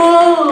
people.